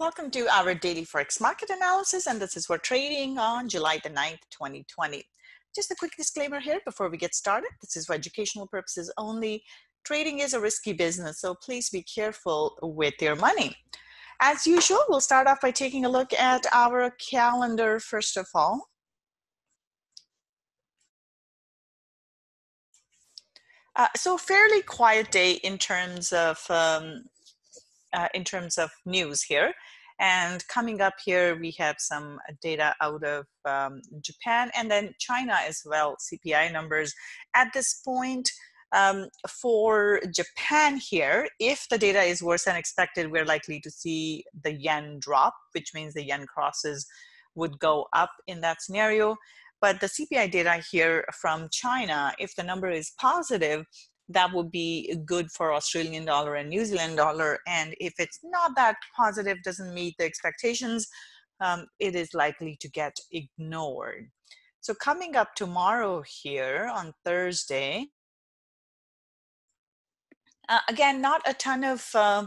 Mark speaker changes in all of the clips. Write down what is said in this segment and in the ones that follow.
Speaker 1: Welcome to our daily Forex market analysis, and this is for trading on July the 9th, 2020. Just a quick disclaimer here before we get started. This is for educational purposes only. Trading is a risky business, so please be careful with your money. As usual, we'll start off by taking a look at our calendar first of all. Uh, so fairly quiet day in terms of um, uh, in terms of news here. And coming up here, we have some data out of um, Japan and then China as well, CPI numbers. At this point, um, for Japan here, if the data is worse than expected, we're likely to see the yen drop, which means the yen crosses would go up in that scenario. But the CPI data here from China, if the number is positive, that would be good for Australian dollar and New Zealand dollar. And if it's not that positive, doesn't meet the expectations, um, it is likely to get ignored. So coming up tomorrow here on Thursday, uh, again, not a ton of uh,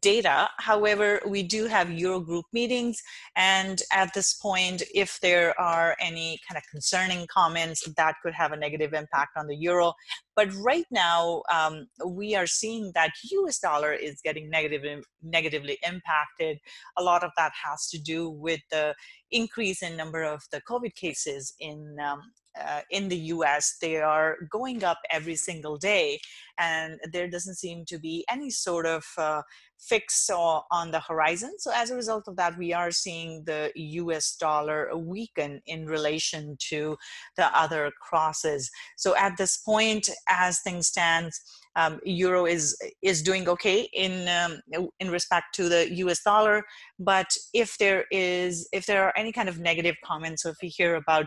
Speaker 1: data. However, we do have Eurogroup meetings, and at this point, if there are any kind of concerning comments, that could have a negative impact on the euro. But right now, um, we are seeing that US dollar is getting negative, negatively impacted. A lot of that has to do with the increase in number of the COVID cases in um, uh, in the US, they are going up every single day, and there doesn't seem to be any sort of uh, fix on the horizon. So, as a result of that, we are seeing the US dollar weaken in relation to the other crosses. So, at this point, as things stand, um, euro is is doing okay in um, in respect to the US dollar, but if there is if there are any kind of negative comments, so if we hear about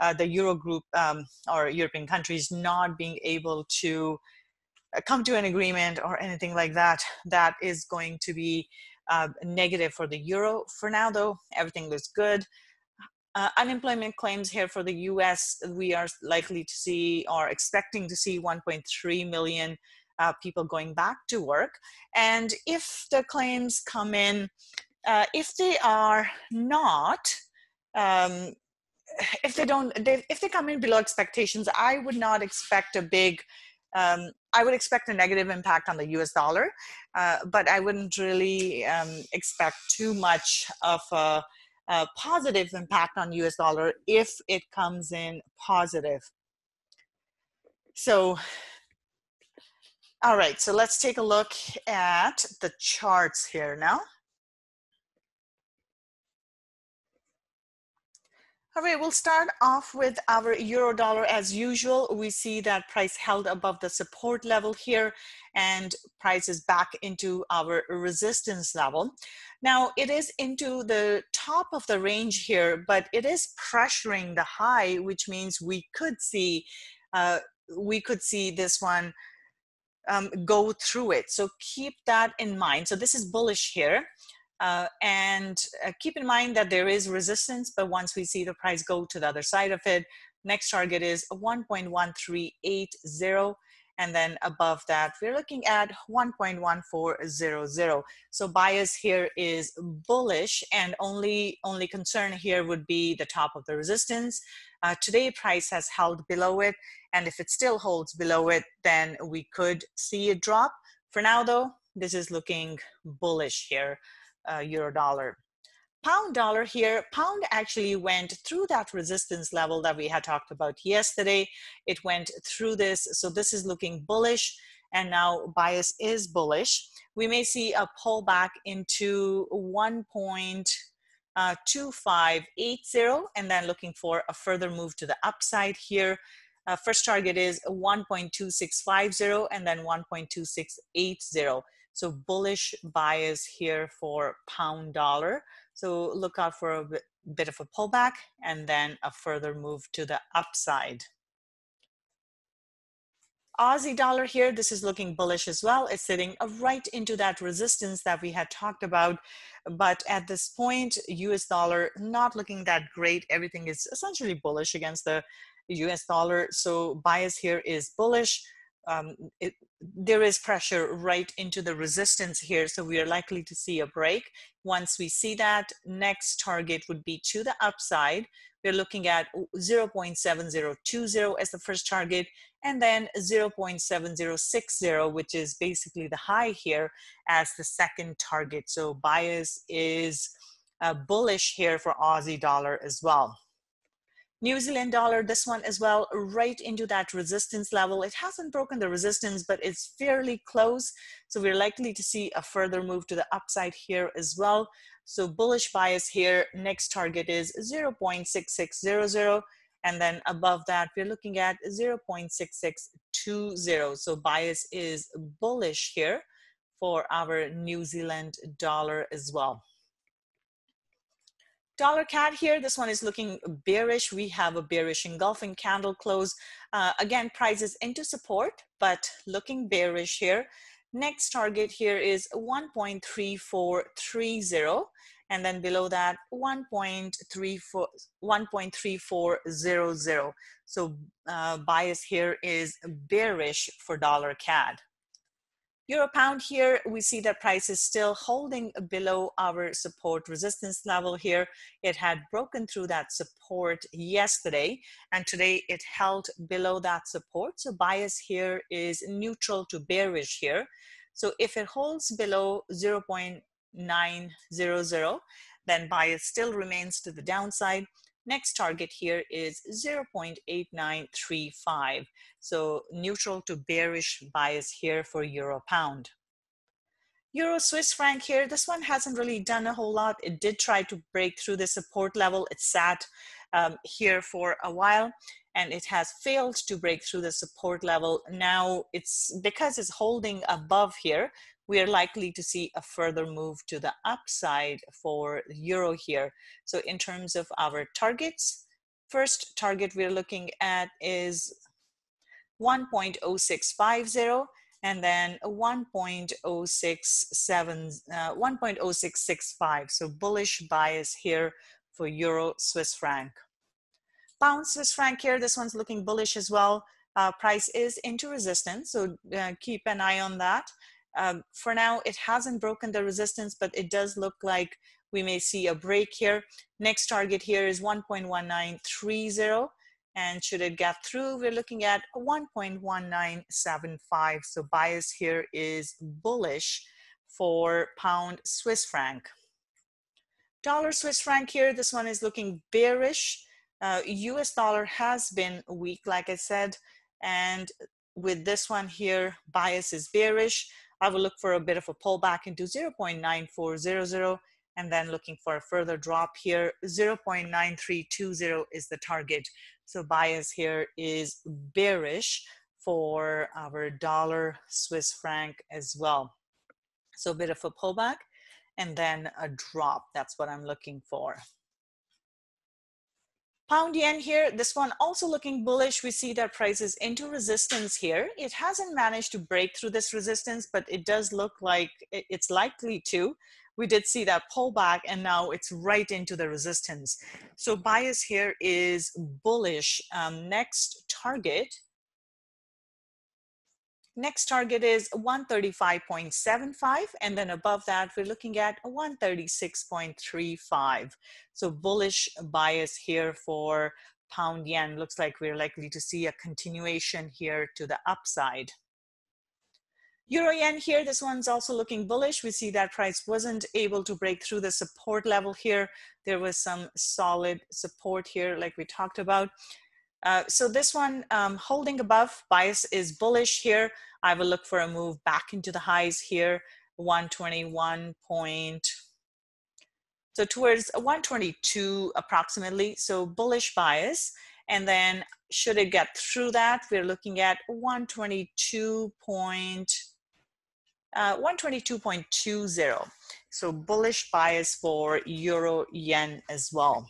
Speaker 1: uh, the Eurogroup um, or European countries not being able to uh, come to an agreement or anything like that, that is going to be uh, negative for the euro. For now, though, everything looks good. Uh, unemployment claims here for the US, we are likely to see or expecting to see 1.3 million uh, people going back to work. And if the claims come in, uh, if they are not, um, if they don't they, if they come in below expectations i would not expect a big um, i would expect a negative impact on the us dollar uh, but i wouldn't really um, expect too much of a, a positive impact on us dollar if it comes in positive. So all right so let's take a look at the charts here now Right, we'll start off with our euro dollar as usual. We see that price held above the support level here and price is back into our resistance level. Now it is into the top of the range here, but it is pressuring the high, which means we could see uh, we could see this one um, go through it. So keep that in mind. So this is bullish here. Uh, and uh, keep in mind that there is resistance, but once we see the price go to the other side of it, next target is 1.1380 and then above that we're looking at 1.1400 so bias here is bullish and only only concern here would be the top of the resistance. Uh, today price has held below it and if it still holds below it then we could see a drop. For now though this is looking bullish here uh, euro dollar. Pound dollar here, pound actually went through that resistance level that we had talked about yesterday. It went through this, so this is looking bullish and now bias is bullish. We may see a pullback into 1.2580 and then looking for a further move to the upside here. Uh, first target is 1.2650 and then 1.2680. So bullish bias here for pound dollar. So look out for a bit, of a pullback and then a further move to the upside. Aussie dollar here, this is looking bullish as well. It's sitting right into that resistance that we had talked about. But at this point, US dollar not looking that great. Everything is essentially bullish against the US dollar. So bias here is bullish. Um, it, there is pressure right into the resistance here. So we are likely to see a break. Once we see that, next target would be to the upside. We're looking at 0.7020 as the first target, and then 0.7060, which is basically the high here, as the second target. So bias is uh, bullish here for Aussie dollar as well. New Zealand dollar, this one as well, right into that resistance level. It hasn't broken the resistance, but it's fairly close. So we're likely to see a further move to the upside here as well. So bullish bias here, next target is 0.6600. And then above that, we're looking at 0.6620. So bias is bullish here for our New Zealand dollar as well. Dollar CAD here, this one is looking bearish. We have a bearish engulfing candle close. Uh, again, prices into support, but looking bearish here. Next target here is 1.3430 and then below that 1.34 1.3400 so uh, bias here is bearish for dollar cad Euro pound here, we see that price is still holding below our support resistance level here. It had broken through that support yesterday, and today it held below that support. So bias here is neutral to bearish here. So if it holds below 0.900, then bias still remains to the downside. Next target here is 0.8935. So neutral to bearish bias here for Euro pound. Euro Swiss franc here, this one hasn't really done a whole lot. It did try to break through the support level. It sat um, here for a while and it has failed to break through the support level. Now it's because it's holding above here, we are likely to see a further move to the upside for euro here. So in terms of our targets, first target we're looking at is 1.0650 and then 1.067 uh, 1.0665 so bullish bias here for euro swiss franc pound swiss franc here this one's looking bullish as well uh, price is into resistance so uh, keep an eye on that um, for now, it hasn't broken the resistance, but it does look like we may see a break here. Next target here is 1.1930. And should it get through, we're looking at 1.1975. So bias here is bullish for pound Swiss franc. Dollar Swiss franc here, this one is looking bearish. Uh, US dollar has been weak, like I said, and with this one here, bias is bearish. I will look for a bit of a pullback into 0.9400 and then looking for a further drop here. 0.9320 is the target. So bias here is bearish for our dollar Swiss franc as well. So a bit of a pullback and then a drop. That's what I'm looking for. Pound yen here, this one also looking bullish. We see that price is into resistance here. It hasn't managed to break through this resistance, but it does look like it's likely to. We did see that pullback and now it's right into the resistance. So bias here is bullish. Um, next target Next target is 135.75 and then above that we're looking at 136.35. So bullish bias here for pound yen. Looks like we're likely to see a continuation here to the upside. Euro yen here, this one's also looking bullish. We see that price wasn't able to break through the support level here. There was some solid support here like we talked about. Uh, so this one um, holding above bias is bullish here. I will look for a move back into the highs here, 121 point. So towards 122 approximately, so bullish bias. And then should it get through that, we're looking at 122 point, uh, 122.20. So bullish bias for euro yen as well.